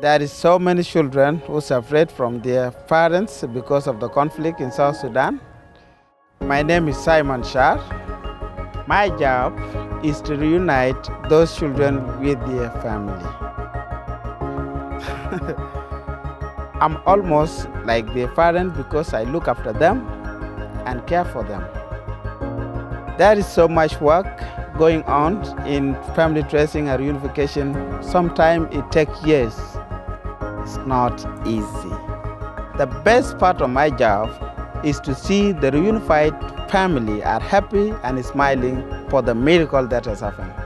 There is so many children who separate from their parents because of the conflict in South Sudan. My name is Simon Char. My job is to reunite those children with their family. I'm almost like their parent because I look after them and care for them. There is so much work going on in family tracing and reunification. Sometimes it takes years. Not easy. The best part of my job is to see the reunified family are happy and smiling for the miracle that has happened.